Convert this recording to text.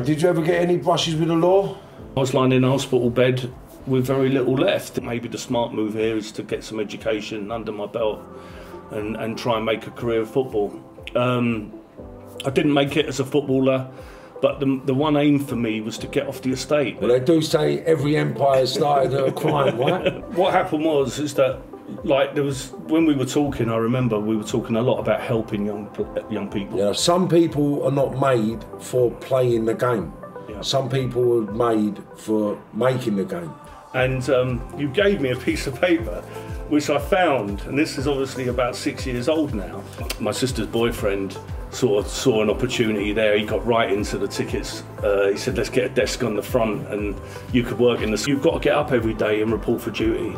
Did you ever get any brushes with the law? I was lying in a hospital bed with very little left. Maybe the smart move here is to get some education under my belt and, and try and make a career of football. Um, I didn't make it as a footballer, but the, the one aim for me was to get off the estate. Well, they do say every empire started a crime, right? What happened was is that like there was when we were talking, I remember we were talking a lot about helping young young people. You know, some people are not made for playing the game. Yeah. Some people are made for making the game. And um, you gave me a piece of paper, which I found, and this is obviously about six years old now. My sister's boyfriend sort of saw an opportunity there. He got right into the tickets. Uh, he said, "Let's get a desk on the front, and you could work in the. You've got to get up every day and report for duty."